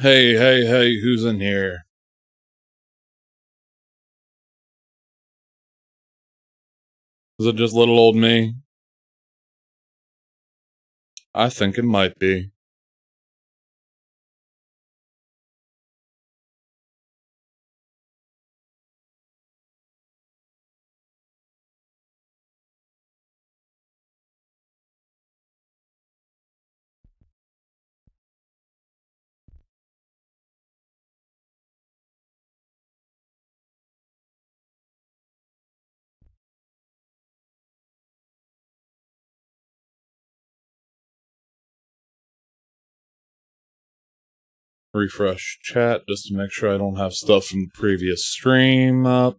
Hey, hey, hey, who's in here? Is it just little old me? I think it might be. Refresh chat just to make sure I don't have stuff from the previous stream up.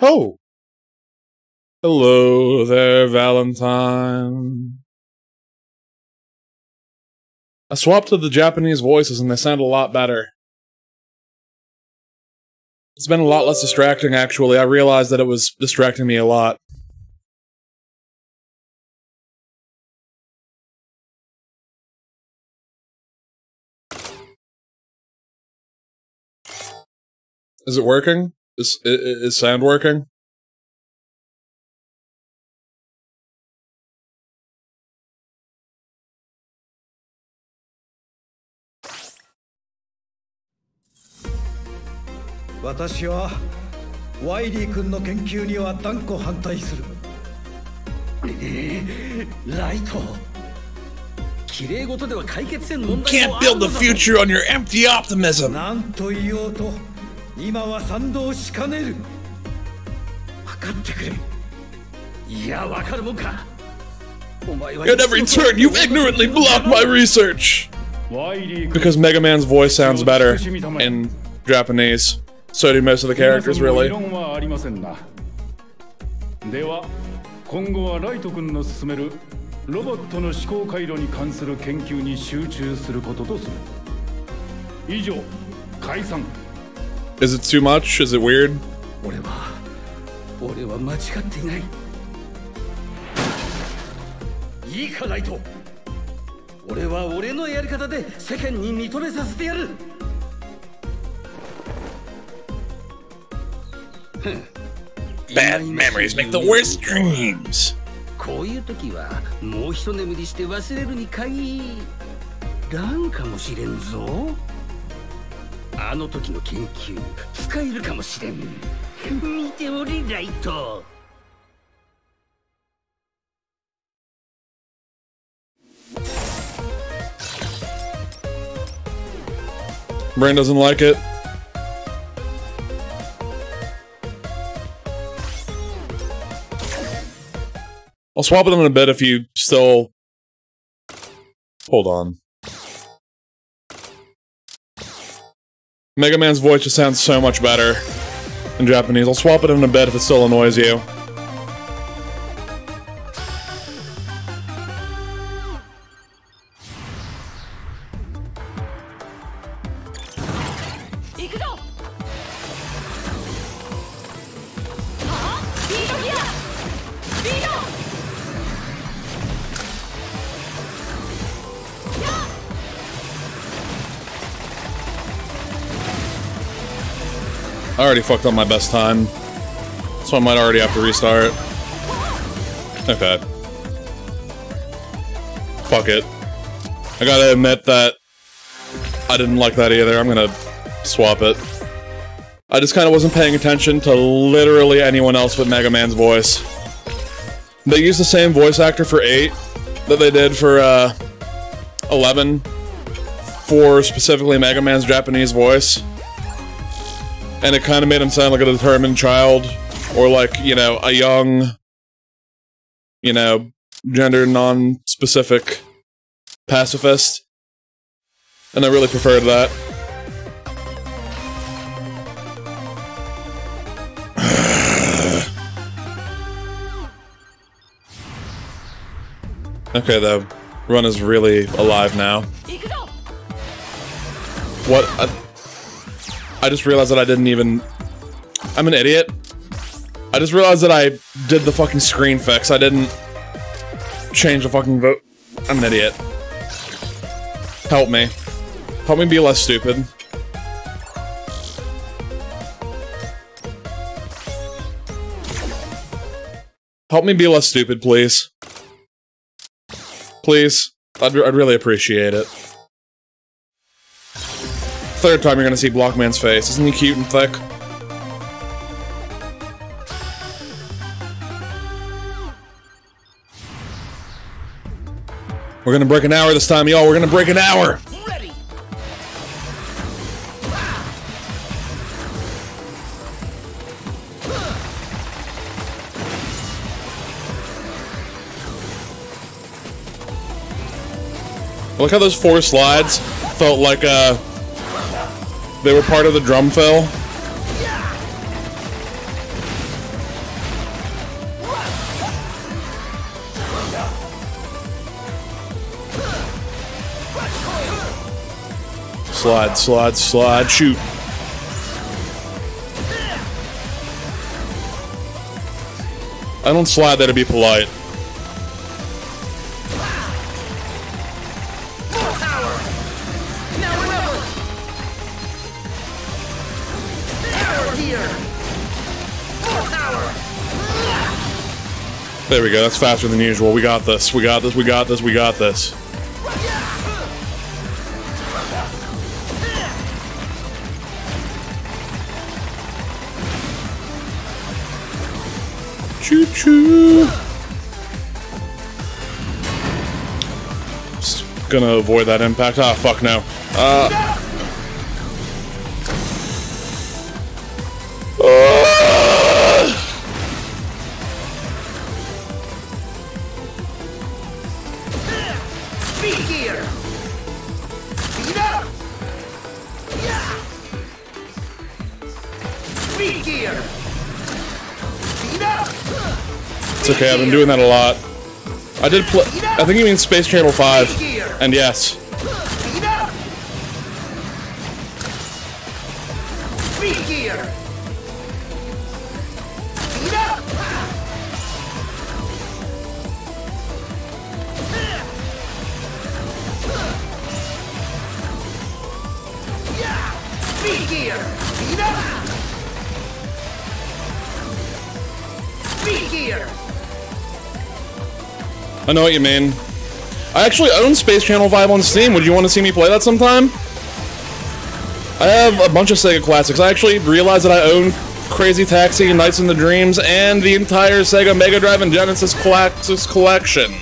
Oh! Hello there, Valentine. I swapped to the Japanese voices and they sound a lot better. It's been a lot less distracting, actually. I realized that it was distracting me a lot. Is it working? Is is sound working? Can't build the future on your empty optimism. 今は賛同しかねる分かってくれいや分かるもんか At every turn, you ignorantly block my research! Because Mega Man's voice sounds better in Japanese. So do most of the characters, really. では今後はライト君の進めるロボットの思考回路に関する研究に集中することとする以上解散 Is it too much? Is it weird? 俺は俺は間違っていないいいかライト俺は俺のやり方で世間に認めさせてやる Bad memories make the worst dreams. こういう時はもう一眠りして忘れるに限らんかもしれんぞ。 あの時の研究使えるかもしれん見ておれライト Brain doesn't like it. I'll swap them in a bit if you still... Hold on. Mega Man's voice just sounds so much better in Japanese. I'll swap it in a bit if it still annoys you. I already fucked up my best time. So I might already have to restart. Okay. Fuck it. I gotta admit that I didn't like that either. I'm gonna swap it. I just kind of wasn't paying attention to literally anyone else with Mega Man's voice. They used the same voice actor for 8 that they did for uh, 11 for specifically Mega Man's Japanese voice and it kind of made him sound like a determined child or like you know a young you know gender non-specific pacifist. And i really preferred that. Okay the run is really alive now. What I just realized that I didn't even... I'm an idiot. I I just realized that I did the fucking screen fix. I didn't change the fucking vote. I'm an idiot. Help me. Help me be less stupid. Help me be less stupid, please. Please. I'd, I'd really appreciate it. Third time you're gonna see Blockman's face. Isn't he cute and thick? We're gonna break an hour this time, y'all. We're gonna break an hour! Ready. Look how those four slides felt like uh they were part of the drum fill. Slide, slide, slide, shoot. I don't slide there to be polite. There we go. That's faster than usual. We got this. We got this. We got this. We got this. Choo choo. Just gonna avoid that impact. Ah, fuck no. Uh. Okay. I've been doing that a lot. I did play. I think you mean Space Channel 5. And yes. I know what you mean. I actually own Space Channel 5 on Steam. Would you want to see me play that sometime? I have a bunch of Sega classics. I actually realized that I own Crazy Taxi, Nights into Dreams, and the entire Sega Mega Drive and Genesis Collectus collection.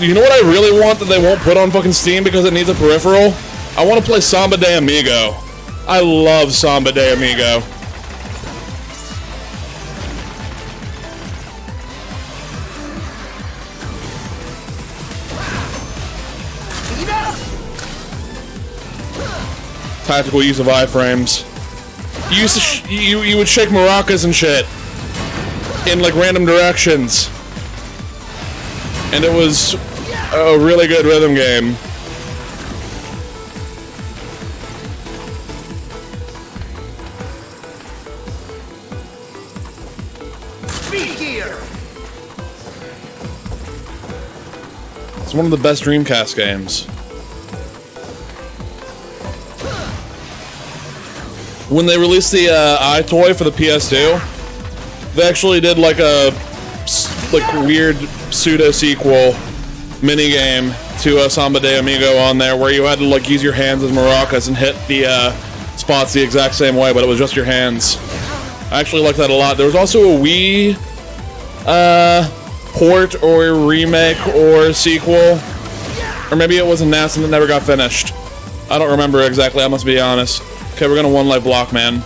You know what I really want that they won't put on fucking Steam because it needs a peripheral? I want to play Samba de Amigo. I love Samba de Amigo. Tactical use of iframes. You used to sh you you would shake maracas and shit in like random directions, and it was a really good rhythm game. It's one of the best Dreamcast games. When they released the uh, EyeToy for the PS2, they actually did like a like weird pseudo sequel mini game to uh, Samba de Amigo on there, where you had to like use your hands as maracas and hit the uh, spots the exact same way, but it was just your hands. I actually like that a lot. There was also a Wii uh, port or remake or sequel, or maybe it was a NAS and it never got finished. I don't remember exactly. I must be honest. Okay, we're gonna one life block, man.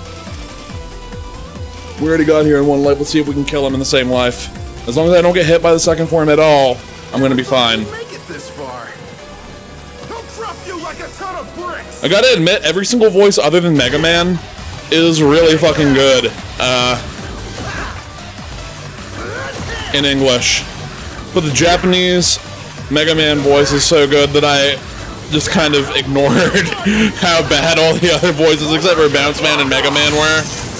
We already got here in one life. Let's see if we can kill him in the same life. As long as I don't get hit by the second form at all, I'm gonna be fine. Make it this far. He'll drop you like a ton of bricks. I gotta admit, every single voice other than Mega Man is really fucking good. Uh, in English. But the Japanese Mega Man voice is so good that I just kind of ignored how bad all the other voices, except for Bounce Man and Mega Man, were.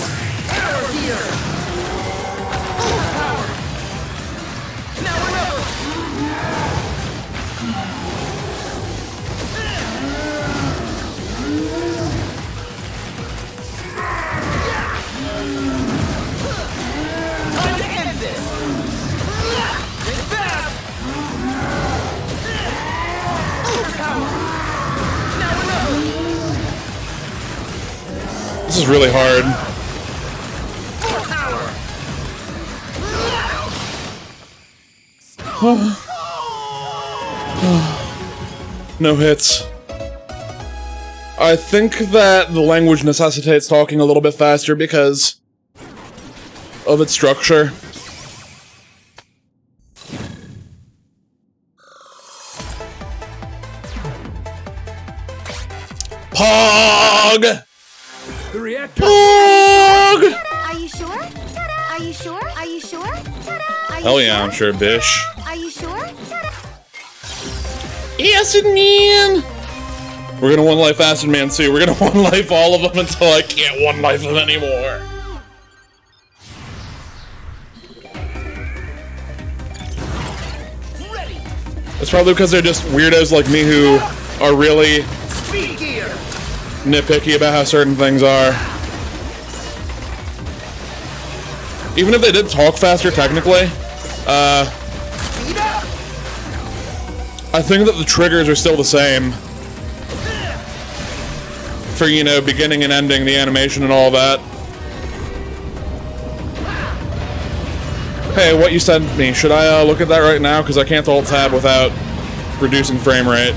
Is really hard. no hits. I think that the language necessitates talking a little bit faster because of its structure. Pog! The reactor. Pog! Are you sure? Are you sure? Are you sure? Are you Hell yeah, I'm sure, Bish. Are you sure? Acid Man! We're gonna one life Acid Man too. We're gonna one life all of them until I can't one life them anymore. It's probably because they're just weirdos like me who are really Speed gear. Nitpicky about how certain things are. Even if they did talk faster, technically, uh, I think that the triggers are still the same. For, you know, beginning and ending the animation and all that. Hey, what you sent me, should I uh, look at that right now? Because I can't alt tab without reducing frame rate.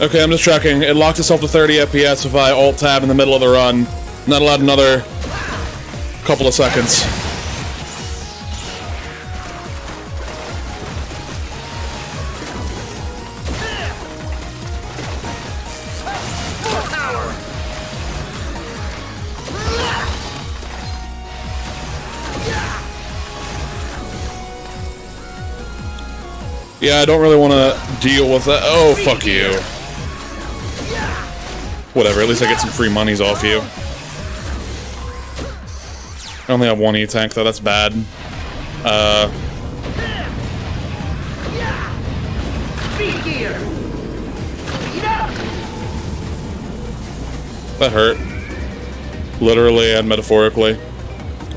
Okay, I'm just checking. It locked itself to 30 FPS if I alt tab in the middle of the run. Not allowed another couple of seconds. Yeah, I don't really want to deal with that. Oh, fuck you. Whatever, at least I get some free monies off you. I only have one E-Tank, though, that's bad. Uh, that hurt. Literally and metaphorically.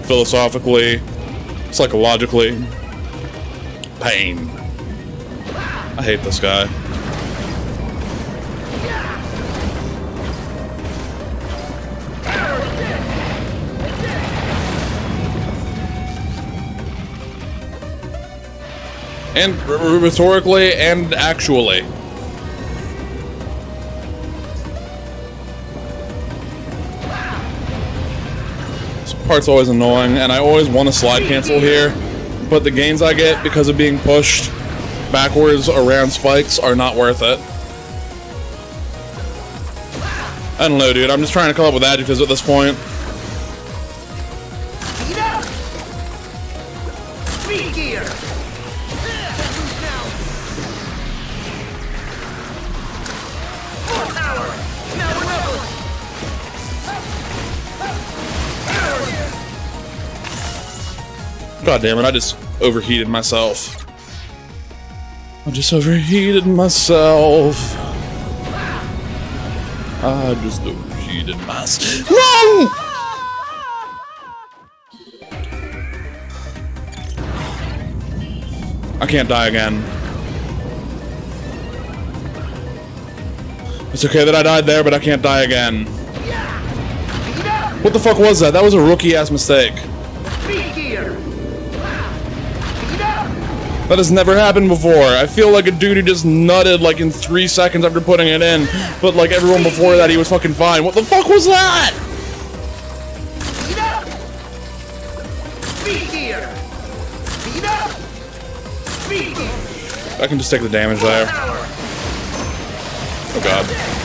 Philosophically. Psychologically. Pain. I hate this guy. And rhetorically and actually. This part's always annoying, and I always want to slide cancel here, but the gains I get because of being pushed backwards around spikes are not worth it. I don't know, dude. I'm just trying to come up with adjectives at this point. God damn it, I just overheated myself. I just overheated myself. I just overheated myself. No! I can't die again. It's okay that I died there, but I can't die again. What the fuck was that? That was a rookie ass mistake. That has never happened before. I feel like a dude who just nutted like in three seconds after putting it in, but like everyone before that, he was fucking fine. What the fuck was that? Speed up. Speed gear. Speed up. Speed. I can just take the damage there. Oh god.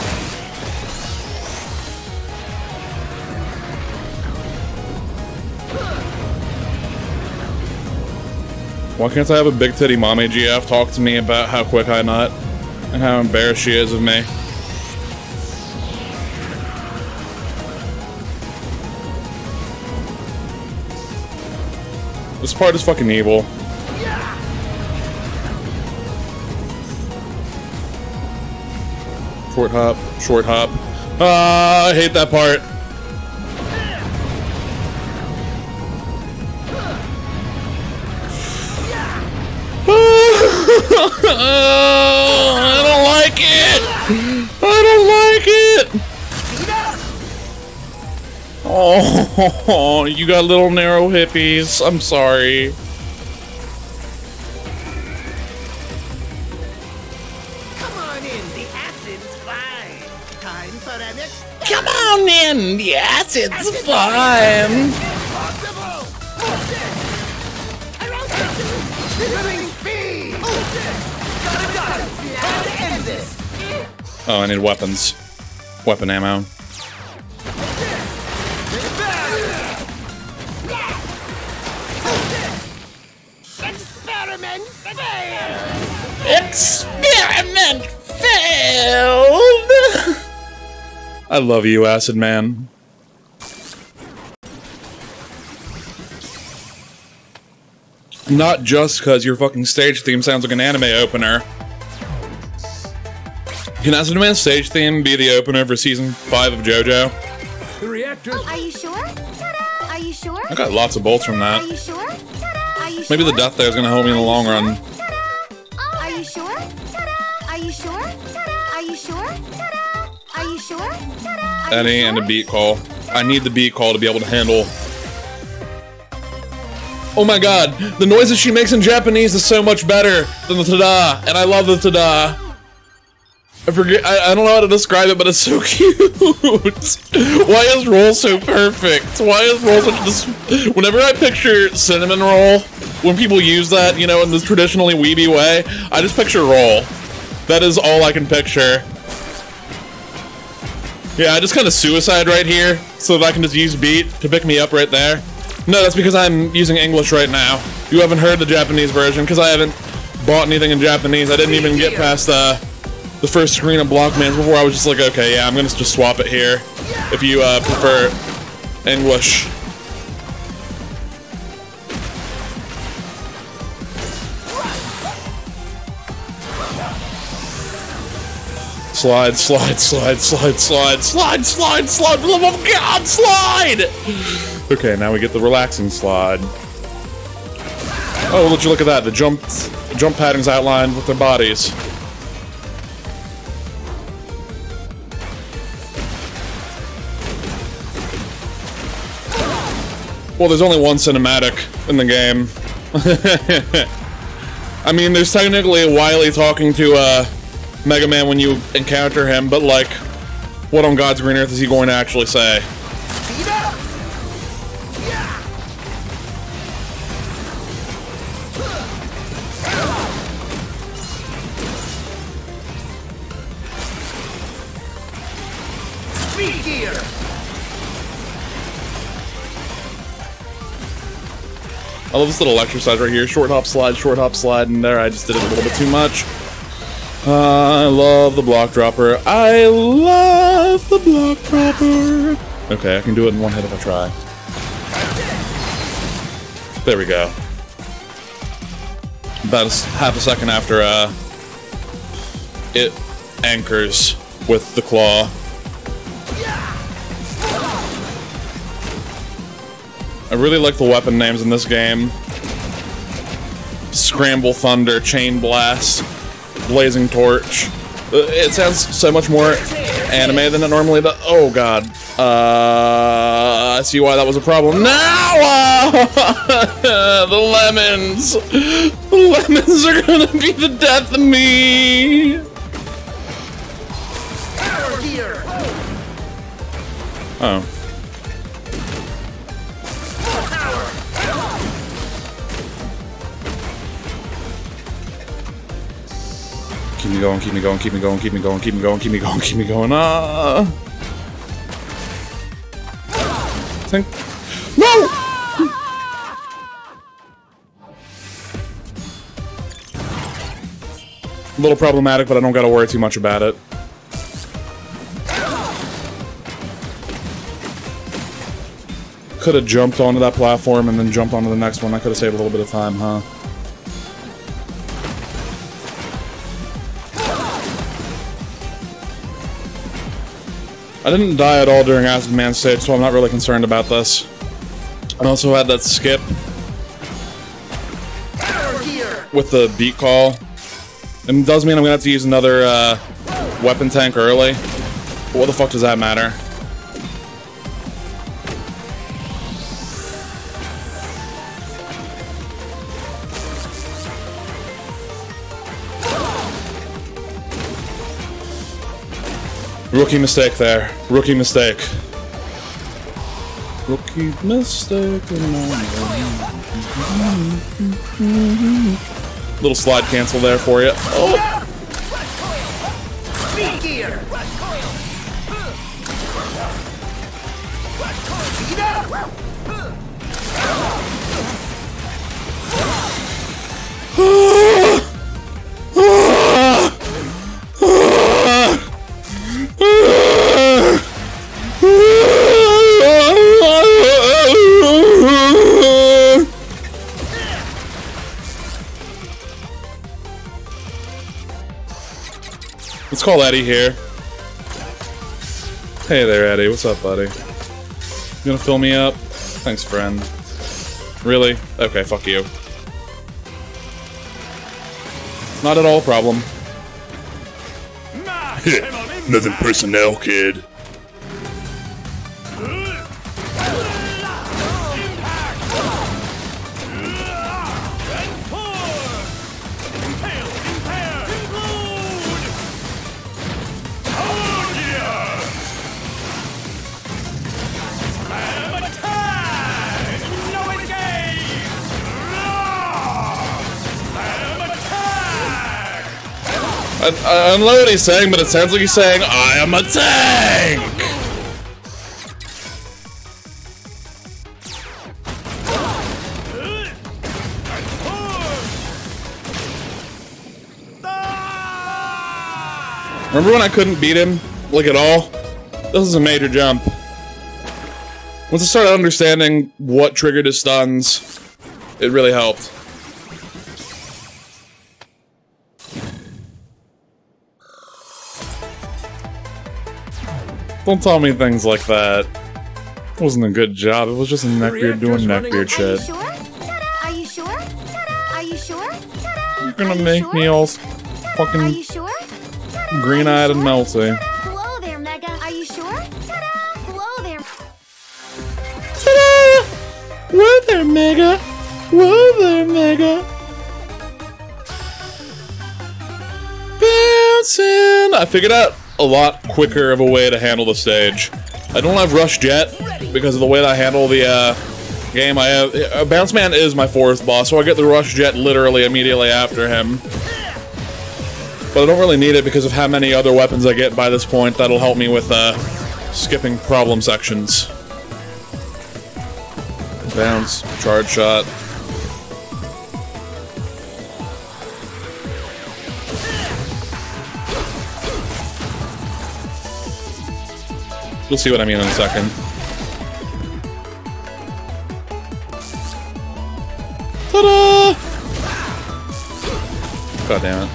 Why can't I have a big titty mommy GF talk to me about how quick I nut and how embarrassed she is of me? This part is fucking evil. Short hop, short hop. Ah, I hate that part. It. Oh, you got little narrow hippies. I'm sorry. Come on in, the acid's fine. Time for an next Come on in, the acid's fine. impossible. Oh, Living speed. Oh, Gotta go. Time to end this. Oh, I need weapons. Weapon ammo. Experiment failed. Experiment failed. I love you, Acid Man. Not just because your fucking stage theme sounds like an anime opener. Can Acid Man's stage theme be the opener for season 5 of JoJo? The reactors oh, Are you sure? Ta-da! Are you sure? I got lots of bolts from that. Are you sure? Ta-da! Are you Maybe the death there is gonna help me in the long run. Ta-da! Are you sure? Ta-da! Are you sure? Ta-da! Are you sure? Ta-da! Are you sure? Ta-da! Are you Any and a beat call. I need the beat call to be able to handle. Oh my god, the noises she makes in Japanese is so much better than the tada, and I love the tada. I forget, I, I don't know how to describe it, but it's so cute. Why is roll so perfect? Why is roll such a dis- Whenever I picture cinnamon roll, when people use that, you know, in this traditionally weeby way, I just picture roll. That is all I can picture. Yeah, I just kind of suicide right here, so that I can just use beat to pick me up right there. No, that's because I'm using English right now. You haven't heard the Japanese version, because I haven't bought anything in Japanese. I didn't even get past uh, the first screen of Blockman before I was just like, okay, yeah, I'm gonna just swap it here. If you uh, prefer English. Slide, slide, slide, slide, slide, slide, slide, slide, for love of God, slide! Okay, now we get the relaxing slide. Oh, you look at that? The jump, jump patterns outlined with their bodies. Well, there's only one cinematic in the game. I mean, there's technically Wily talking to uh, Mega Man when you encounter him, but like, what on God's green earth is he going to actually say? I love this little exercise right here. Short hop slide, short hop slide, and there I just did it a little bit too much. Uh, I love the block dropper. I love the block dropper. Okay, I can do it in one hit if I try. There we go. About a half a second after uh, it anchors with the claw. I really like the weapon names in this game. Scramble Thunder, Chain Blast, Blazing Torch. Uh, It sounds so much more anime than it normally does. Oh god. Uh, I see why that was a problem. Now! Uh, the lemons! The lemons are gonna be the death of me! Oh. Keep me going, keep me going, keep me going, keep me going, keep me going, keep me going, keep me going. Ah. Think. No! A little problematic, but I don't gotta worry too much about it. Could have jumped onto that platform and then jumped onto the next one. I could have saved a little bit of time, huh? I didn't die at all during Acid Man stage, so I'm not really concerned about this. I also had that skip with the beat call. And it does mean I'm gonna have to use another uh, weapon tank early. What the fuck does that matter? Rookie mistake there. Rookie mistake. Rookie mistake. Little slide cancel there for you. Oh. Speed call Eddie here. Hey there, Eddie. What's up, buddy? You gonna fill me up? Thanks, friend. Really? Okay, fuck you. Not at all problem. Nothing personnel, kid. I, don't know what he's saying, but it sounds like he's saying, I am a tank! Remember when I couldn't beat him? Like, at all? This is a major jump. Once I started understanding what triggered his stuns, it really helped. Don't tell me things like that. It wasn't a good job. It was just a neckbeard doing neckbeard Are you shit. sure? Ta-da! Are you sure? Are you sure? You're gonna you make sure? me all fucking you sure? Green-eyed and melty. Hello there, Mega. Are you sure? Hello there. Ta-da! Whoa there, Mega! Whoa there, Mega! Bouncing! I figured out a lot quicker of a way to handle the stage. I don't have Rush Jet because of the way that I handle the uh, game. I have uh, Bounce Man is my fourth boss, so I get the Rush Jet literally immediately after him. But I don't really need it because of how many other weapons I get by this point that'll help me with uh, skipping problem sections. Bounce, charge shot. You'll see what I mean in a second. Ta-da! God damn it.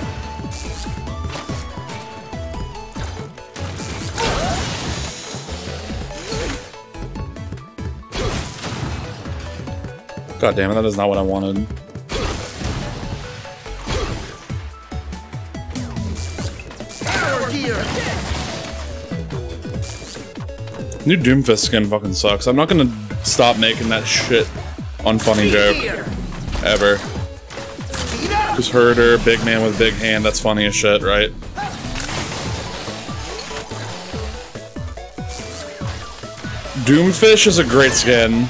God damn it, that is not what I wanted. Power gear. New Doomfist skin fucking sucks. I'm not gonna stop making that shit unfunny joke. Ever. Just herder, big man with big hand, that's funny as shit, right? Doomfish is a great skin.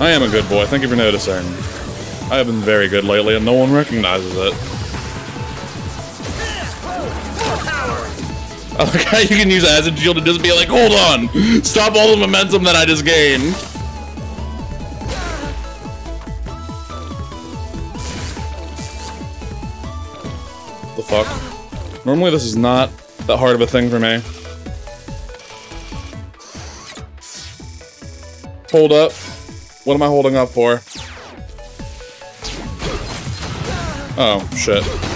I am a good boy, thank you for noticing. I have been very good lately and no one recognizes it. How you can use Acid Shield and just be like, hold on! Stop all the momentum that I just gained! The fuck? Normally this is not that hard of a thing for me. Hold up. What am I holding up for? Oh, shit.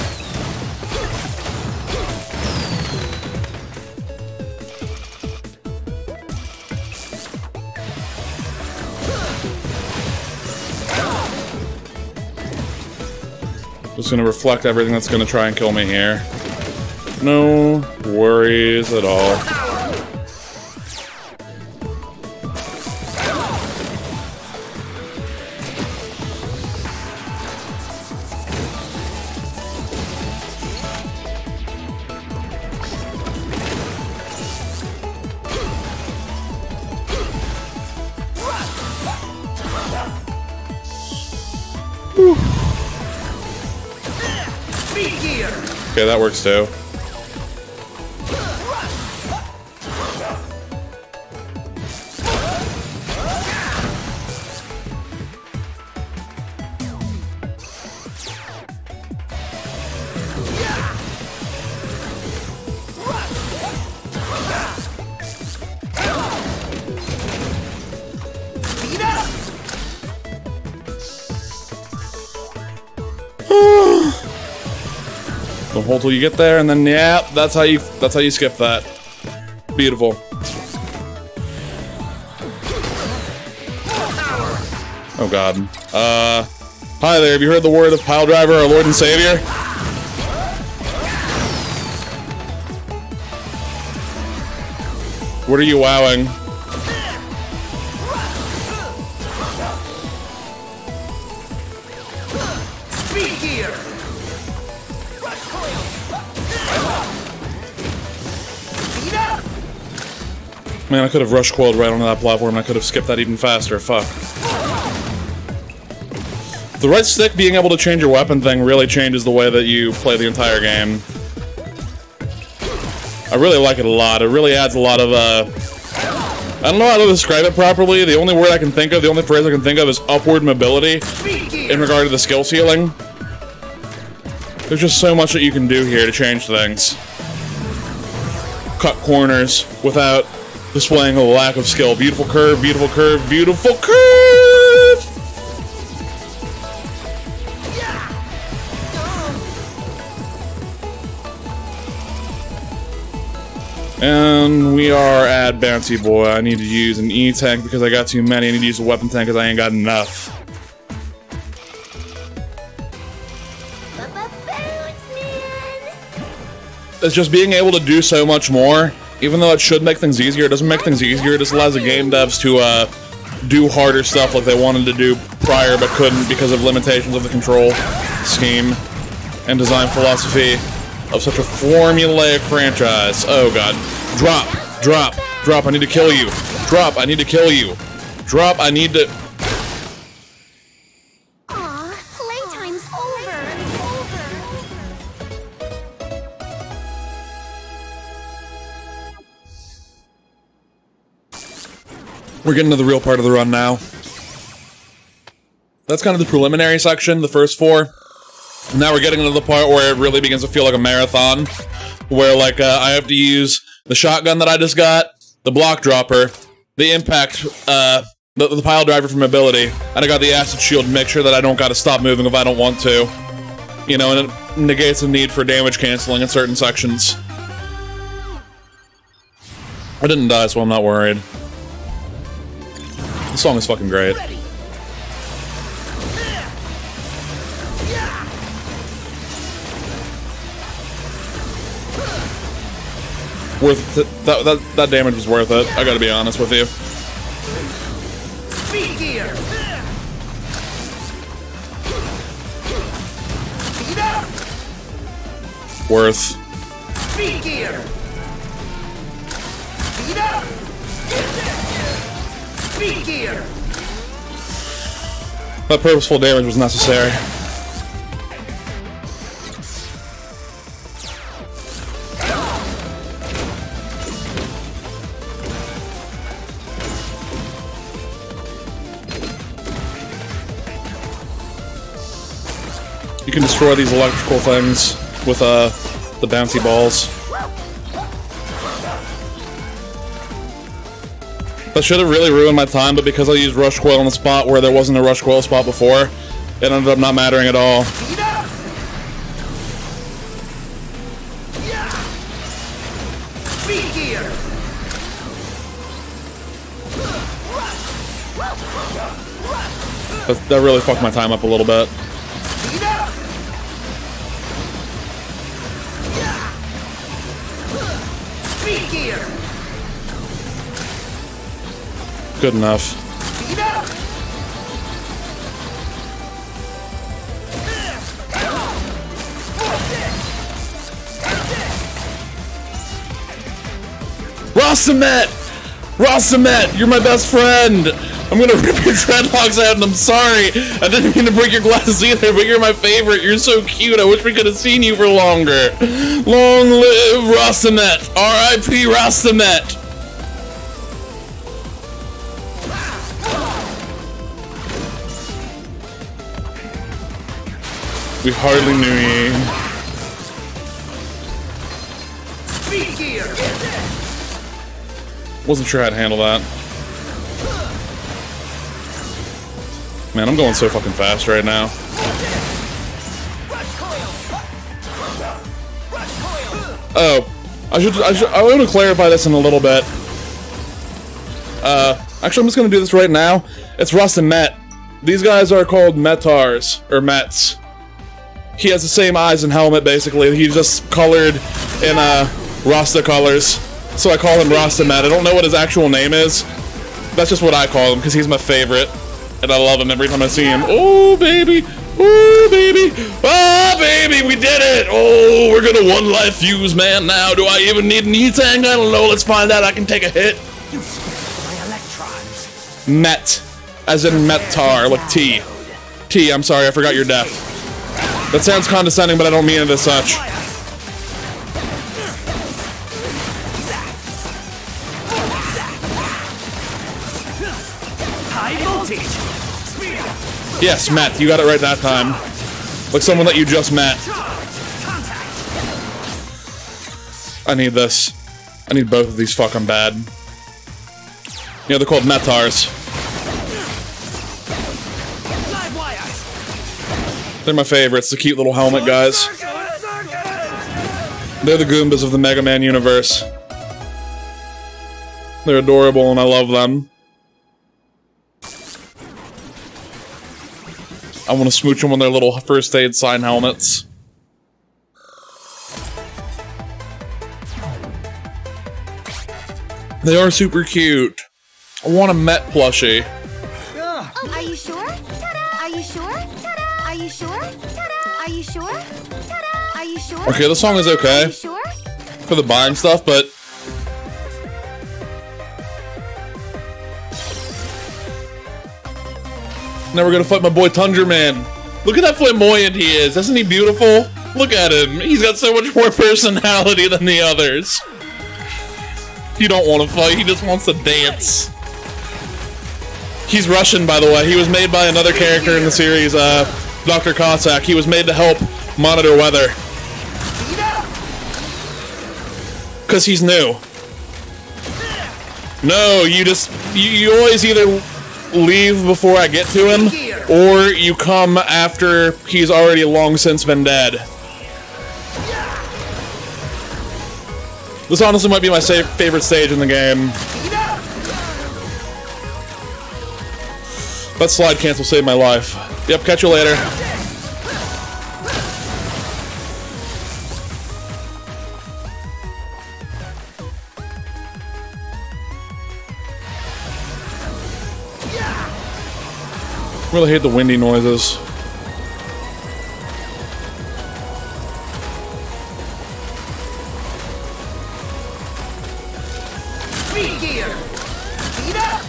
Gonna reflect everything that's gonna try and kill me here. No worries at all. Works too. Don't hold till you get there, and then yeah, that's how you that's how you skip that. Beautiful. Oh god. Uh Hi there, have you heard the word of Pile Driver, our Lord and Savior? What are you wowing? Man, I could have rush coiled right onto that platform. I could have skipped that even faster. Fuck. The right stick being able to change your weapon thing really changes the way that you play the entire game. I really like it a lot. It really adds a lot of, uh... I don't know how to describe it properly. The only word I can think of, the only phrase I can think of is upward mobility in regard to the skill ceiling. There's just so much that you can do here to change things. Cut corners without displaying a lack of skill. Beautiful curve, beautiful curve, beautiful curve! And we are at Bouncy Boy. I need to use an E-tank because I got too many. I need to use a weapon tank because I ain't got enough. It's just being able to do so much more. Even though it should make things easier, it doesn't make things easier. It just allows the game devs to uh, do harder stuff like they wanted to do prior but couldn't because of limitations of the control scheme and design philosophy of such a formulaic franchise. Oh god. Drop, drop, drop, I need to kill you. Drop, I need to kill you. Drop, I need to. We're getting to the real part of the run now. That's kind of the preliminary section, the first four. Now we're getting into the part where it really begins to feel like a marathon, where like uh, I have to use the shotgun that I just got, the block dropper, the impact, uh, the, the pile driver for mobility, and I got the acid shield to make sure that I don't got to stop moving if I don't want to. You know, and it negates the need for damage canceling in certain sections. I didn't die, so I'm not worried. The song is fucking great. Worth. That, that that damage was worth it. I gotta be honest with you. Speed gear. Speed up. Worth. Speed gear. Speed up. That purposeful damage was necessary. You can destroy these electrical things. with uh the bouncy balls. That should have really ruined my time, but because I used Rush Coil in the spot where there wasn't a Rush Coil spot before, it ended up not mattering at all. That, that really fucked my time up a little bit. Good enough. Rasta Met! Rosamet, you're my best friend! I'm gonna rip your dreadlocks out and I'm sorry! I didn't mean to break your glasses either, but you're my favorite. You're so cute. I wish we could have seen you for longer. Long live Rasta Met! R.I.P. Rasta Met! We hardly knew gear! Wasn't sure how to handle that. Man, I'm going so fucking fast right now. Oh, I should, I should, I want to clarify this in a little bit. Uh, actually, I'm just gonna do this right now. It's Russ and Met. These guys are called Metars, or Mets. He has the same eyes and helmet, basically. He's just colored in, uh, Rasta colors. So I call him Rasta Met. I don't know what his actual name is. That's just what I call him, because he's my favorite. And I love him every time I see him. Oh, baby! Oh, baby! Oh, baby! We did it! Oh, we're gonna one life fuse, man. Now, do I even need an E-Tank? I don't know. Let's find out. I can take a hit. My electrons. Met. As in Metar, like T. T, I'm sorry, I forgot you're deaf. That sounds condescending, but I don't mean it as such. Yes, Matt, you got it right that time. Like someone that you just met. I need this. I need both of these fucking bad. Yeah, they're called Metars. They're my favorites, the cute little helmet guys. They're the Goombas of the Mega Man universe. They're adorable and I love them. I want to smooch them on their little first aid sign helmets. They are super cute. I want a Met plushie. Okay, the song is okay sure? for the buying stuff, but Now we're gonna fight my boy Tundra Man. Look at how flamboyant he is. Isn't he beautiful? Look at him. He's got so much more personality than the others. He don't want to fight. He just wants to dance. He's Russian, by the way. He was made by another character in the series, uh, Dr. Cossack. He was made to help monitor weather. Because he's new. No, you just you, you always either leave before I get to him, or you come after he's already long since been dead. This honestly might be my favorite stage in the game. That slide cancel saved my life. Yep, catch you later. Really hate the windy noises. Speed gear! Speed up!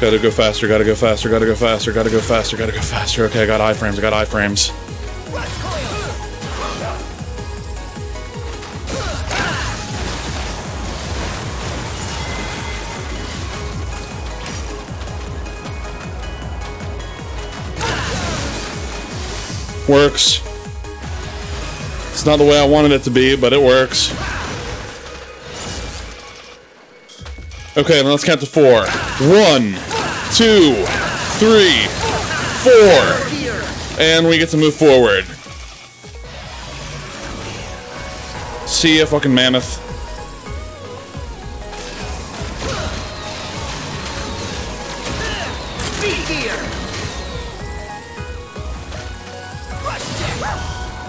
Gotta go faster, gotta go faster, gotta go faster, gotta go faster, gotta go faster. Okay, I got iframes, I got iframes. Works. It's not the way I wanted it to be, but it works. Okay, let's count to four. One, two, three, four. And we get to move forward. See ya, fucking mammoth.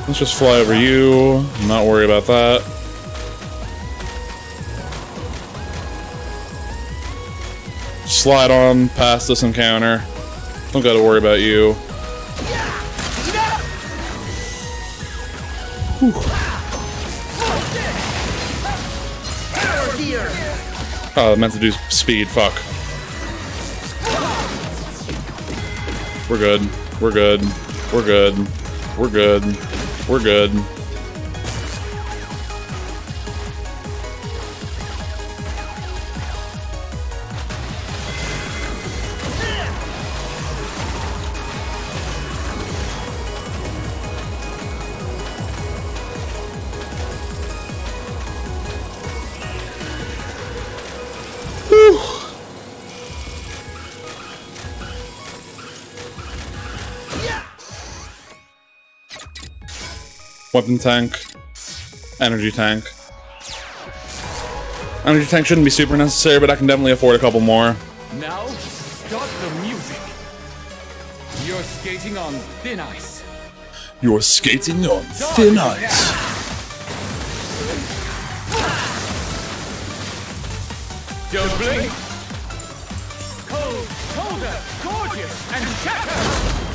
Let's just fly over you. Not worry about that. Slide on past this encounter. Don't gotta worry about you. Oh, I meant to do speed. Fuck. We're good. We're good. We're good. We're good. We're good. Weapon tank. Energy tank. Energy tank shouldn't be super necessary, but I can definitely afford a couple more. Now, start the music. You're skating on thin ice. You're skating on thin ice. Don't blink. Cold, colder, gorgeous, and shatter.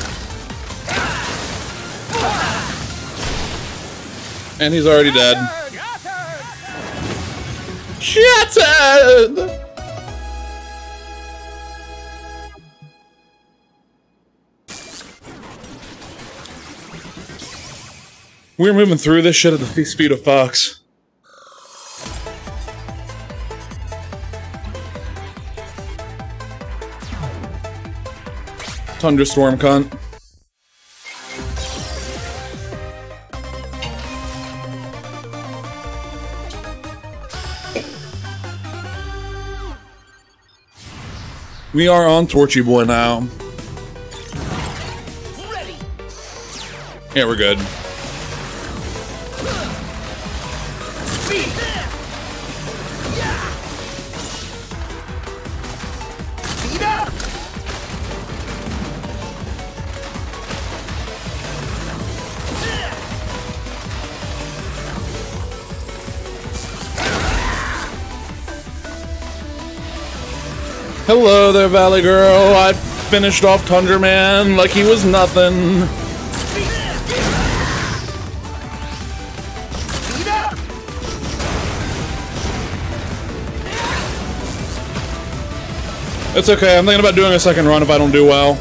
And he's already dead. Shattered! We're moving through this shit at the speed of Fox. Tundra Storm cunt. We are on Torchy Boy now. Yeah, we're good. Hello there, Valley Girl. I finished off Tundra Man like he was nothing. It's okay, I'm thinking about doing a second run if I don't do well.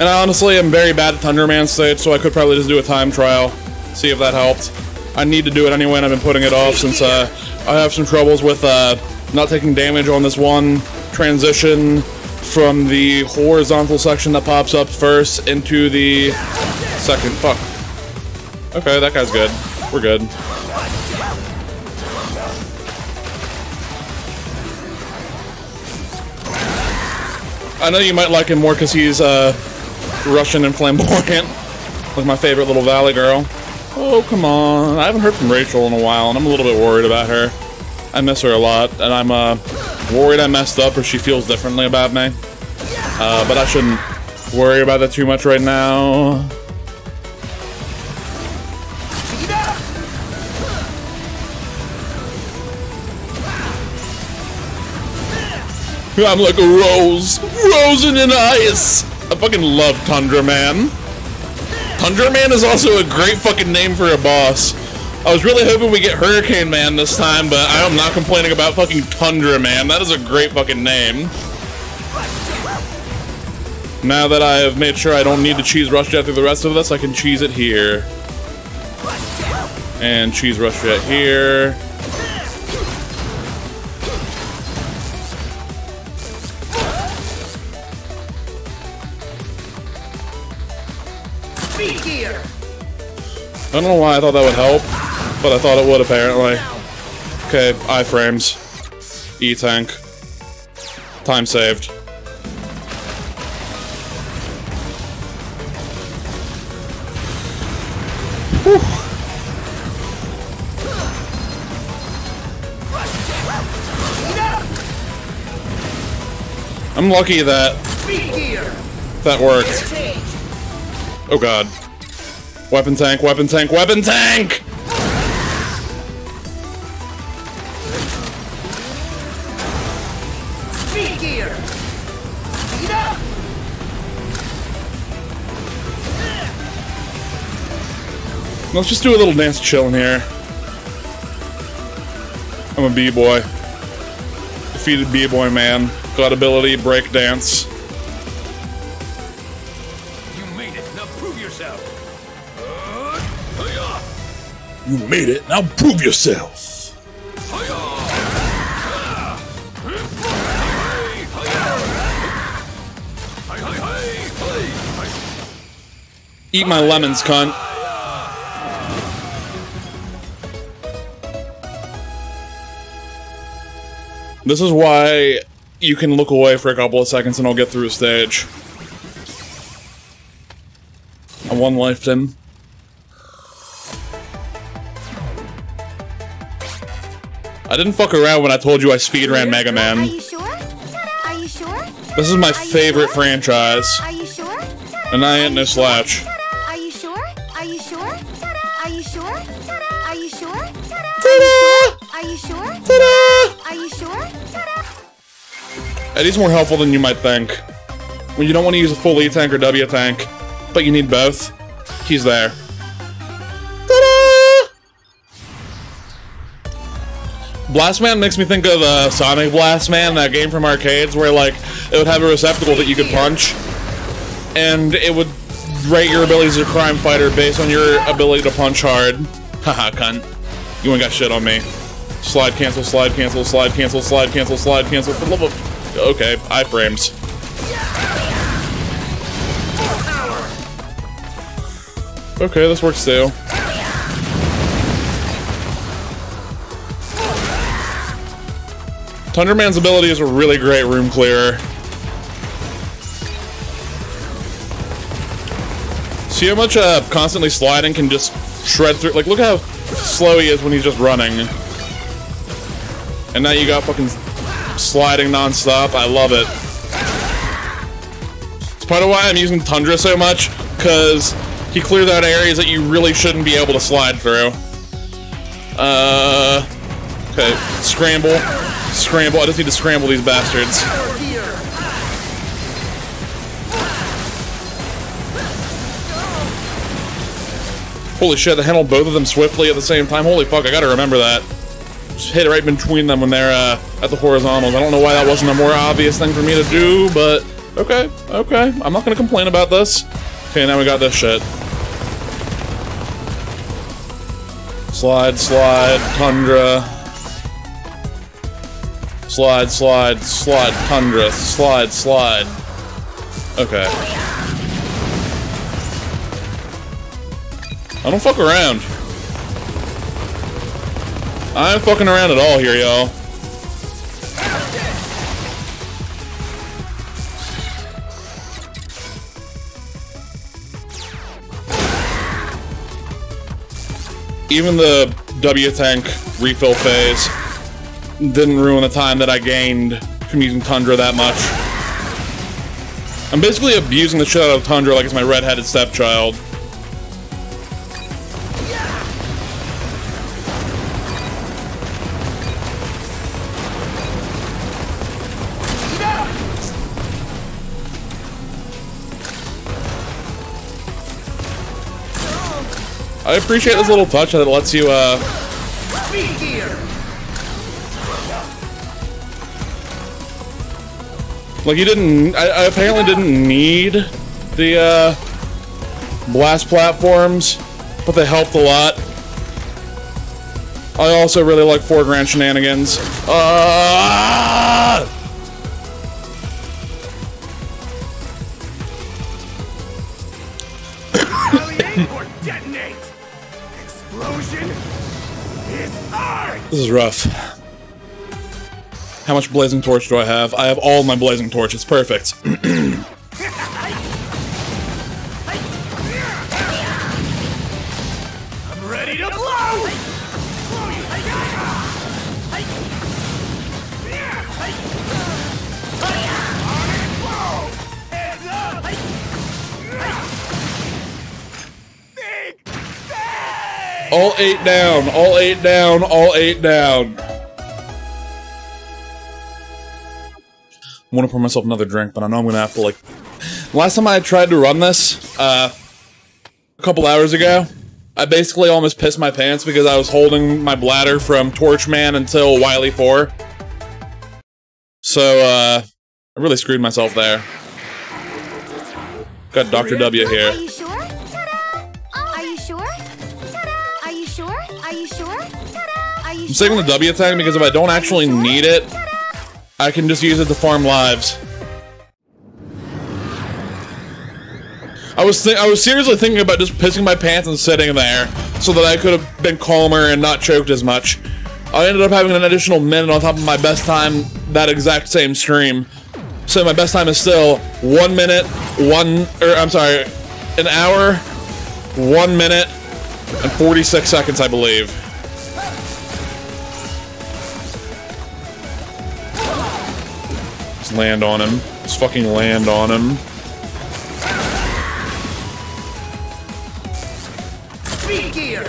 And I honestly am very bad at Tundra Man stage, so I could probably just do a time trial. See if that helped. I need to do it anyway, and I've been putting it off since uh, I have some troubles with uh, not taking damage on this one transition from the horizontal section that pops up first into the second. Fuck. Okay, that guy's good. We're good. I know you might like him more because he's uh, Russian and flamboyant, like my favorite little valley girl. Oh, come on. I haven't heard from Rachel in a while, and I'm a little bit worried about her. I miss her a lot, and I'm uh, worried I messed up or she feels differently about me. Uh, but I shouldn't worry about that too much right now. I'm like a rose, frozen in ice. I fucking love Tundra Man. Tundra Man is also a great fucking name for a boss. I was really hoping we get Hurricane Man this time, but I am not complaining about fucking Tundra Man. That is a great fucking name. Now that I have made sure I don't need to cheese rush jet through the rest of this, I can cheese it here. And cheese rush jet here. I don't know why I thought that would help, but I thought it would apparently. Okay, iframes. E-tank. Time saved. I'm lucky that that worked. Oh god. Weapon tank, weapon tank, weapon tank! Let's just do a little dance chill in here. I'm a b-boy. Defeated b-boy man. Got ability, break dance. You made it. Now prove yourself. You made it. Now prove yourself. Eat my lemons, cunt. This is why you can look away for a couple of seconds and I'll get through a stage. I one lifed him. I didn't fuck around when I told you I speedran Mega Are Man. you sure? Are you sure? This is my Are favorite sure? franchise. Are you sure? And I ain't no slouch. Are you sure? Are you sure? Are you sure? Are you sure? Are you sure? Are you sure? Eddie's more helpful than you might think. When you don't want to use a full E tank or W tank, but you need both, he's there. Ta-da! Blast Man makes me think of uh, Sonic Blast Man, that game from arcades where like it would have a receptacle that you could punch, and it would rate your abilities as a crime fighter based on your ability to punch hard. Haha, cunt. You ain't got shit on me. Slide cancel, slide cancel, slide cancel, slide cancel, slide cancel. For love of Okay, iframes. Okay, this works too. Tundra Man's ability is a really great room clearer. See how much uh, constantly sliding can just shred through? Like, look how slow he is when he's just running. And now you got fucking sliding non-stop. I love it. It's part of why I'm using Tundra so much, because he clears out areas that you really shouldn't be able to slide through. Uh, okay, scramble, scramble. I just need to scramble these bastards. Holy shit, I handled both of them swiftly at the same time. Holy fuck, I gotta remember that. Hit it right between them when they're uh, at the horizontals. I don't know why that wasn't a more obvious thing for me to do, but okay, okay. I'm not gonna complain about this. Okay, now we got this shit. Slide, slide, tundra. Slide, slide, slide, tundra. Slide, slide. Okay. I don't fuck around. I ain't fucking around at all here, y'all. Even the W tank refill phase didn't ruin the time that I gained from using Tundra that much. I'm basically abusing the shit out of Tundra like it's my red-headed stepchild. I appreciate this little touch that lets you, uh... Like, you didn't... I, I apparently didn't need the, uh... Blast platforms, but they helped a lot. I also really like foreground shenanigans. Uh... This is rough. How much blazing torch do I have? I have all my blazing torch. It's perfect. all eight down. All eight down. All eight down. I want to pour myself another drink, but I know I'm gonna have to like. Last time I tried to run this, uh, a couple hours ago, I basically almost pissed my pants because I was holding my bladder from Torchman until Wily Four. So, uh, I really screwed myself there. Got Dr. W here. I'm saving the W attack because if I don't actually need it, I can just use it to farm lives. I was I was seriously thinking about just pissing my pants and sitting there so that I could have been calmer and not choked as much. I ended up having an additional minute on top of my best time that exact same stream. So my best time is still one minute, one or I'm sorry, an hour, one minute, and 46 seconds, I believe. Land on him. Just fucking land on him. Speed gear!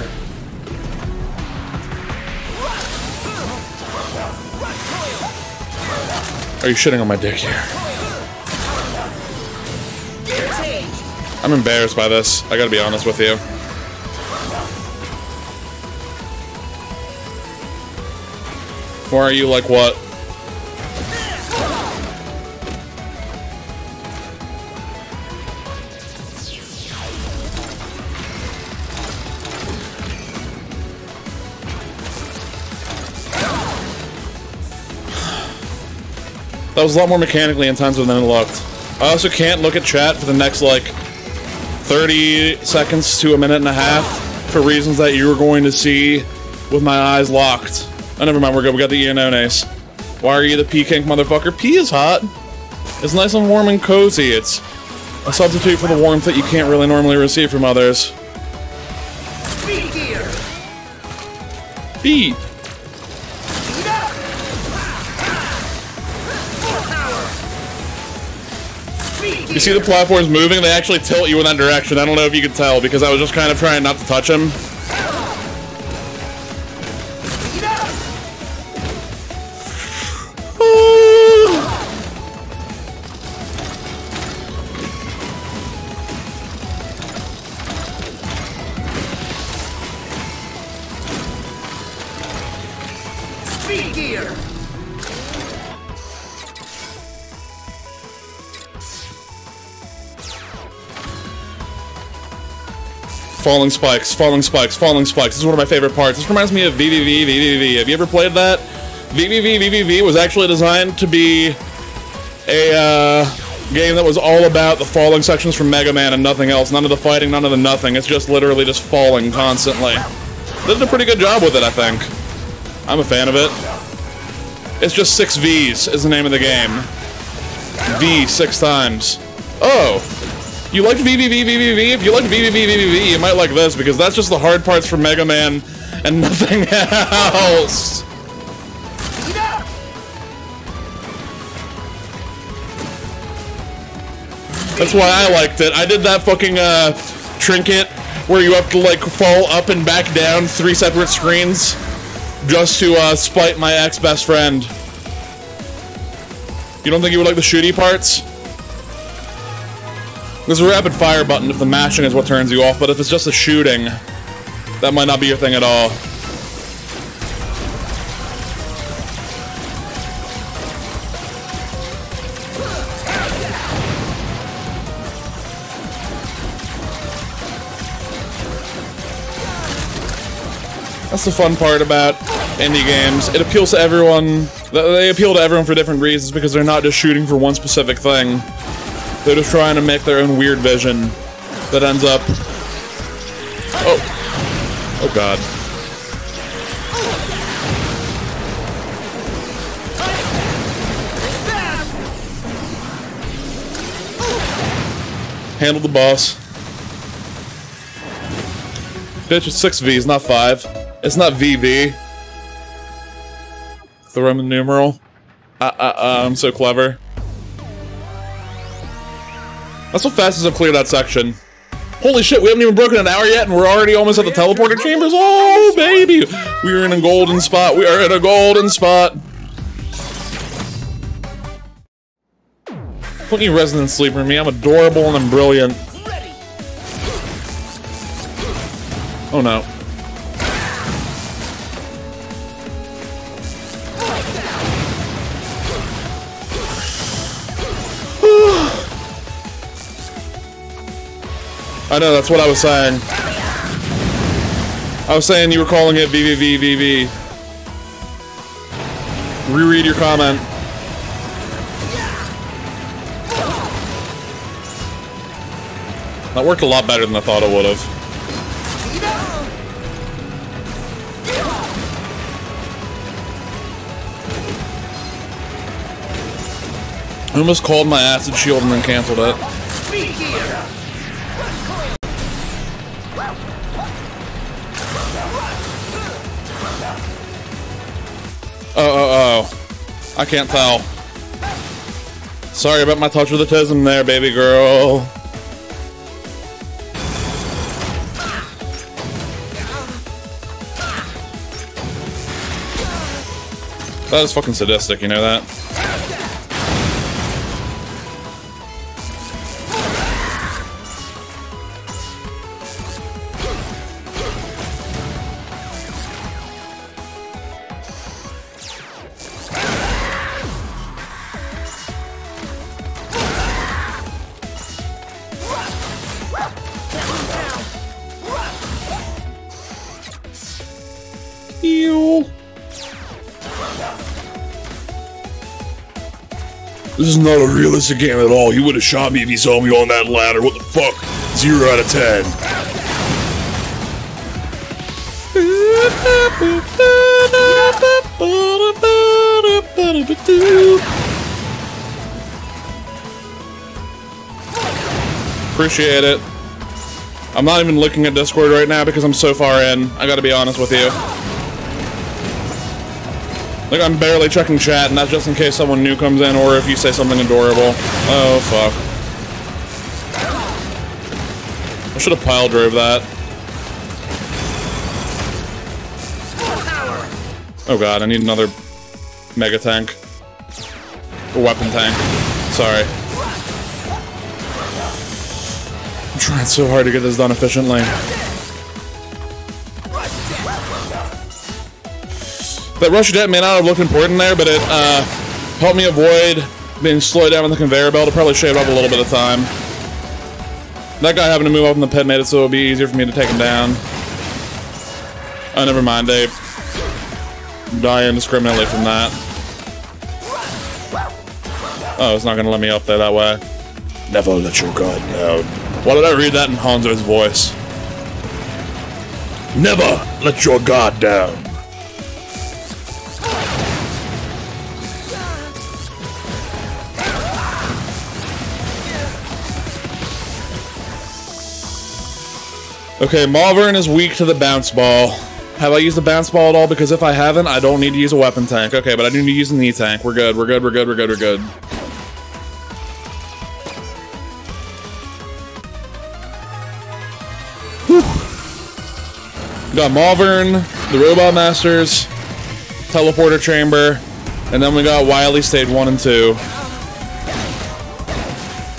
Are you shitting on my dick here? I'm embarrassed by this. I gotta be honest with you. Why are you like what? That was a lot more mechanically intensive than it looked. I also can't look at chat for the next, like, 30 seconds to a minute and a half for reasons that you were going to see with my eyes locked. Oh, never mind, we're good. We got the Ionones. Why are you the pee kink motherfucker? Pee is hot. It's nice and warm and cozy. It's a substitute for the warmth that you can't really normally receive from others. Speed gear! Beat. You see the platforms moving? They actually tilt you in that direction. I don't know if you could tell because I was just kind of trying not to touch them. Falling spikes, falling spikes, falling spikes. This is one of my favorite parts. This reminds me of VVV, VVV. Have you ever played that? VVV, VVV was actually designed to be a uh, game that was all about the falling sections from Mega Man and nothing else. None of the fighting, none of the nothing. It's just literally just falling constantly. They did a pretty good job with it, I think. I'm a fan of it. It's just six V's is the name of the game. V six times. Oh, you liked VVV VVV? If you liked VVV VVV, you might like this because that's just the hard parts for Mega Man and nothing else. That's why I liked it. I did that fucking uh, trinket where you have to like fall up and back down three separate screens just to uh, spite my ex best friend. You don't think you would like the shooty parts? There's a rapid fire button if the mashing is what turns you off, but if it's just the shooting, that might not be your thing at all. That's the fun part about indie games. It appeals to everyone. They appeal to everyone for different reasons because they're not just shooting for one specific thing. They're just trying to make their own weird vision that ends up... Oh. Oh, God. Handle the boss. Bitch, it's six V's, not five. It's not VV. The Roman numeral. Uh, uh, uh, I'm so clever. That's how fast as I've cleared that section. Holy shit, we haven't even broken an hour yet, and we're already almost at the teleporter chambers. Oh, baby! We are in a golden spot. We are in a golden spot. Any resident sleeper me. I'm adorable and I'm brilliant. Oh no. I know, that's what I was saying. I was saying you were calling it VVVVV. Reread your comment. That worked a lot better than I thought it would have. I almost called my acid shield and then canceled it. Oh, oh. I can't tell. Sorry about my touch of the tism there, baby girl. That is fucking sadistic, you know that? Realistic game at all. He would have shot me if he saw me on that ladder. What the fuck? Zero out of ten. Appreciate it. I'm not even looking at Discord right now because I'm so far in. I gotta be honest with you. Like, I'm barely checking chat, and that's just in case someone new comes in or if you say something adorable. Oh, fuck. I should have pile drove that. Oh god, I need another mega tank. Or weapon tank. Sorry. I'm trying so hard to get this done efficiently. That rush jet may not have looked important there, but it uh, helped me avoid being slowed down on the conveyor belt. It probably shaved off a little bit of time. That guy having to move up in the pit made it so it would be easier for me to take him down. Oh, never mind, Dave. Die indiscriminately from that. Oh, it's not gonna let me up there that way. Never let your guard down. Why did I read that in Hanzo's voice? Never let your guard down. Okay, Mawverne is weak to the bounce ball. Have I used the bounce ball at all? Because if I haven't, I don't need to use a weapon tank. Okay, but I do need to use a knee tank. We're good, we're good, we're good, we're good, we're good. Whew. Got Mawverne, the Robot Masters, Teleporter Chamber, and then we got Wily Stage 1 and 2.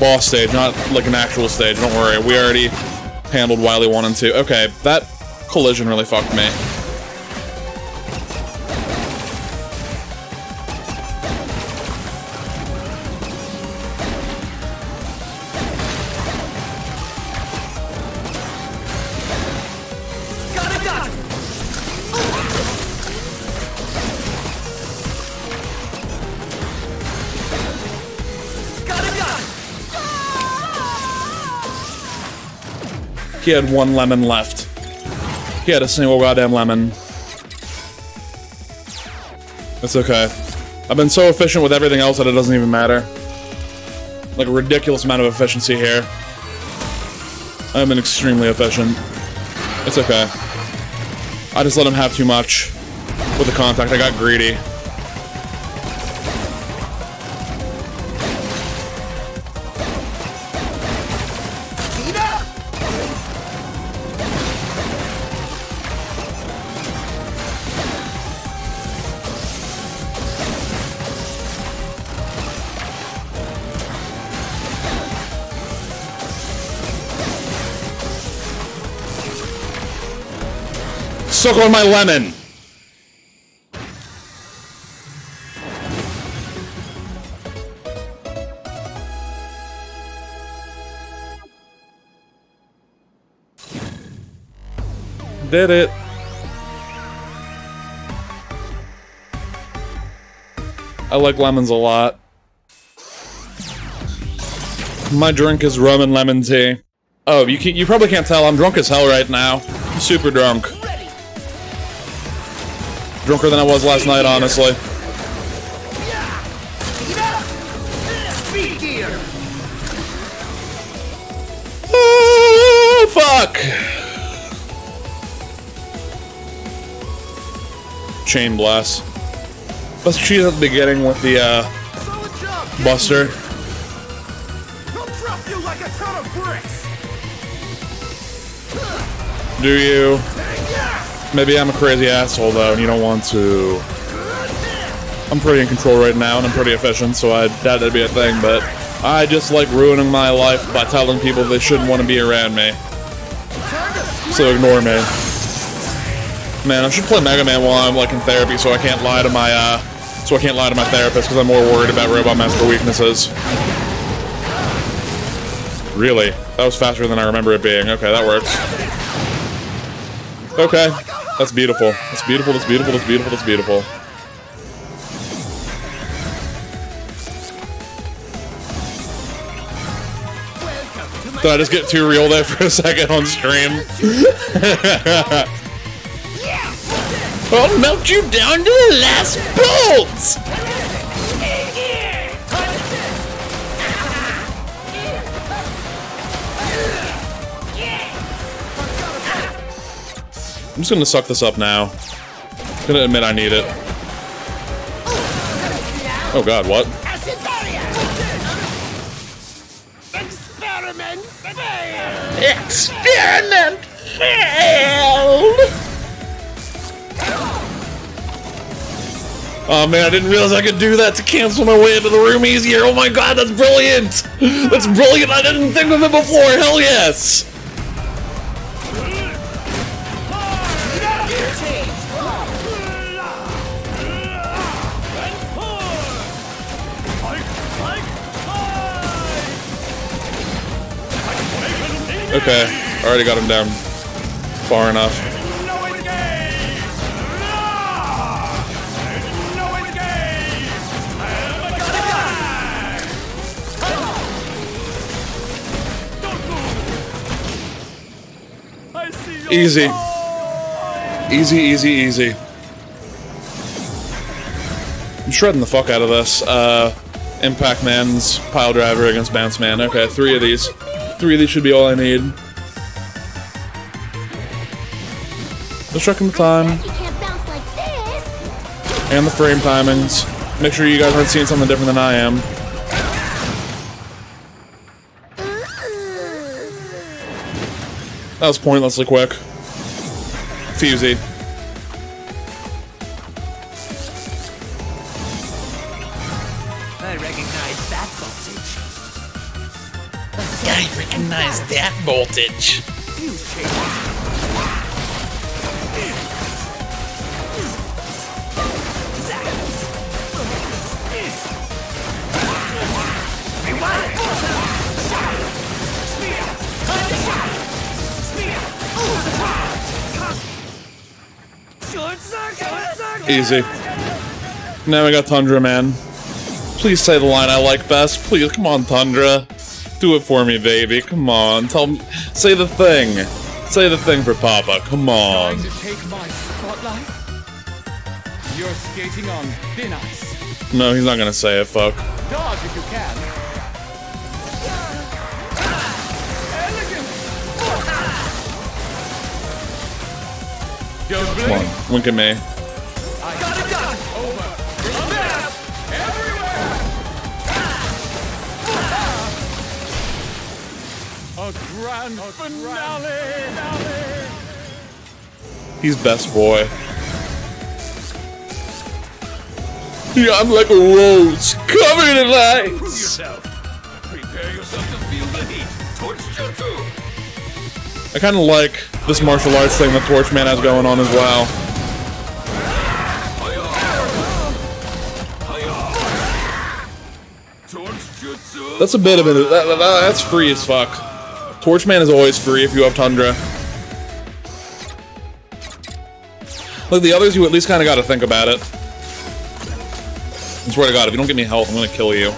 Boss stage, not like an actual stage, don't worry. We already handled Wily 1 and 2. Okay, that collision really fucked me. He had one lemon left. He had a single goddamn lemon. It's okay. I've been so efficient with everything else that it doesn't even matter. Like a ridiculous amount of efficiency here. I've been extremely efficient. It's okay. I just let him have too much with the contact. I got greedy. Suck on my lemon! Did it. I like lemons a lot. My drink is rum and lemon tea. Oh, you can, you probably can't tell. I'm drunk as hell right now. Super drunk. Drunker than I was last night, honestly. Oh, fuck! Chain blast. Let's cheese at the beginning with the uh, Buster. Do you? Maybe I'm a crazy asshole though, and you don't want to. I'm pretty in control right now, and I'm pretty efficient, so I doubt that'd be a thing. But I just like ruining my life by telling people they shouldn't want to be around me. So ignore me. Man, I should play Mega Man while I'm like in therapy, so I can't lie to my uh, so I can't lie to my therapist because I'm more worried about Robot Master weaknesses. Really? That was faster than I remember it being. Okay, that works. Okay. That's beautiful. That's beautiful, that's beautiful, that's beautiful, that's beautiful. Did I just get too real there for a second on stream? I'll melt you down to the last bolts! I'm just gonna suck this up now. I'm Gonna admit I need it. Oh god, what? Experiment failed! Experiment failed! Oh man, I didn't realize I could do that to cancel my way into the room easier. Oh my god, that's brilliant! That's brilliant! I didn't think of it before. Hell yes! Okay, already got him down far enough. Easy. Easy, easy, easy. I'm shredding the fuck out of this. Uh, Impact Man's Pile Driver against Bounce Man. Okay, three of these. Three of these should be all I need. Just checking the time You can't bounce like this. and the frame timings. Make sure you guys aren't seeing something different than I am. That was pointlessly quick. Fusey. Voltage. Easy. Now we got Tundra Man. Please say the line I like best. Please, come on, Tundra. Do it for me, baby. Come on. Tell me. Say the thing. Say the thing for Papa. Come on. To take my spotlight? You're skating on thin ice. No, he's not gonna say it. Fuck. Dodge if you can. Come on, wink at me. Grand finale. He's best boy. Yeah, I'm like a rose covered in ice. yourself. Prepare yourself to feel the heat. Torch Jutsu. I kind of like this martial arts thing that Torchman has going on as well. That's a bit of it. That, that- that's free as fuck. Torchman is always free if you have Tundra. Like the others, you at least kind of got to think about it. I swear to God, if you don't give me health, I'm gonna kill you.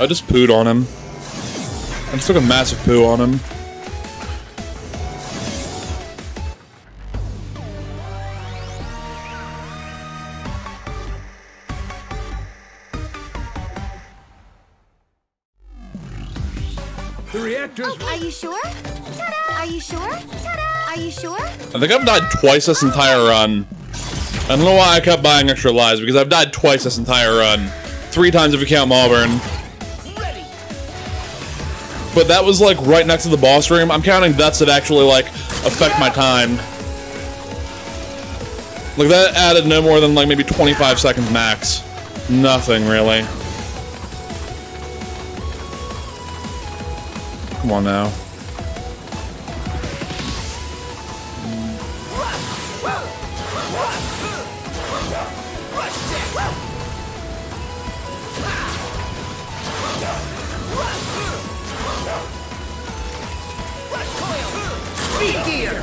I just pooed on him. I just took a massive poo on him. The reactors. Oh, are you sure? Are you sure? Are you sure? I think I've died twice this entire run. I don't know why I kept buying extra lives, because I've died twice this entire run. Three times if you count Malvern. But that was like right next to the boss room. I'm counting deaths that actually like affect my time. Like that added no more than like maybe 25 seconds max. Nothing really. Come on now. Gear.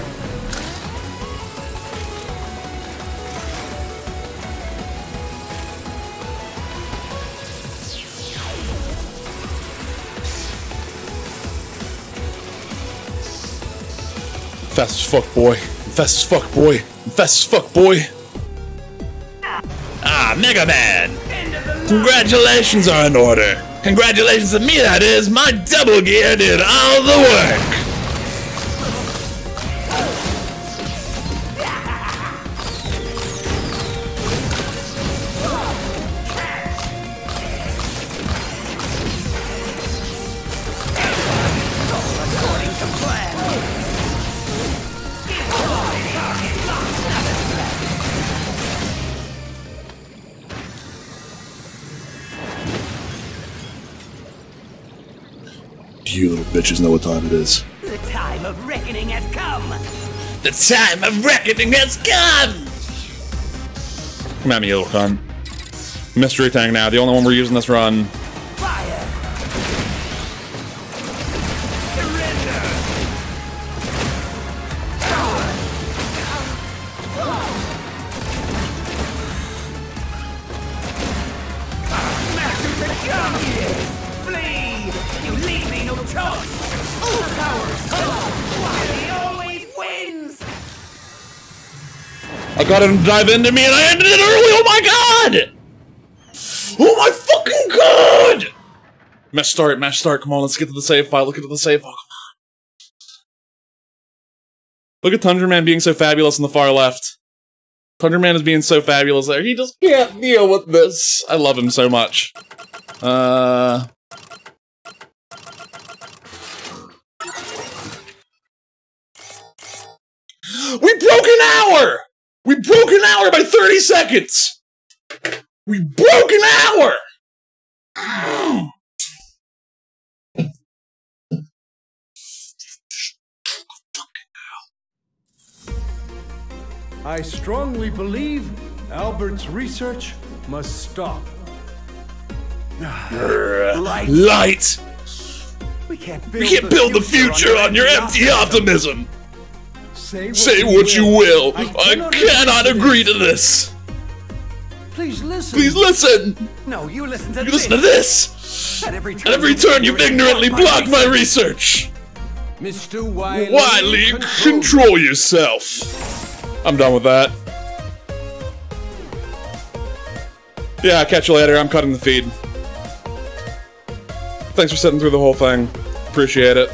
Fast as fuck, boy. Fast as fuck, boy. Fast as fuck, boy. Ah, Mega Man! Congratulations are in order. Congratulations to me, that is. My double gear did all the work. You little bitches know what time it is. The time of reckoning has come. The time of reckoning has come! Come at me, you little cunt. Mystery tank now, the only one we're using this run. Got him to dive into me and I ended it early, oh my god! Oh my fucking god! Mash start, mash start, come on, let's get to the save file, look at the save file. Look at Tundra Man being so fabulous on the far left. Tundra Man is being so fabulous there, he just can't deal with this. I love him so much. Uh... We broke an hour! We broke an hour by 30 seconds! We broke an hour! I strongly believe Albert's research must stop. Light. Light. We can't build, We can't build the future on your empty optimism. Say what, Say what you will. I cannot agree to this. Please listen. Please listen. No, you listen to You this. listen to this. At every At every turn, you've ignorantly blocked my research. Mr. Wily. Wily, control yourself. I'm done with that. Yeah, catch you later. I'm cutting the feed. Thanks for sitting through the whole thing. Appreciate it.